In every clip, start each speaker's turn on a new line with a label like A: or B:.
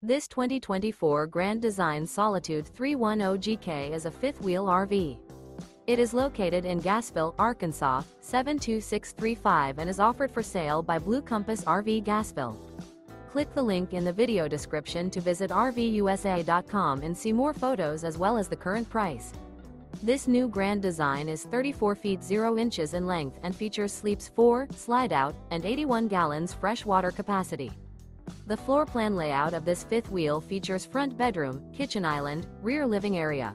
A: This 2024 Grand Design Solitude 310GK is a fifth-wheel RV. It is located in Gassville, Arkansas, 72635 and is offered for sale by Blue Compass RV Gassville. Click the link in the video description to visit RVUSA.com and see more photos as well as the current price. This new Grand Design is 34 feet 0 inches in length and features sleeps 4, slide out, and 81 gallons fresh water capacity. The floor plan layout of this fifth wheel features front bedroom, kitchen island, rear living area.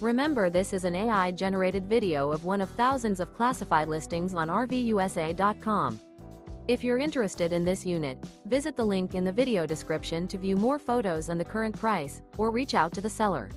A: Remember this is an AI-generated video of one of thousands of classified listings on RVUSA.com. If you're interested in this unit, visit the link in the video description to view more photos and the current price, or reach out to the seller.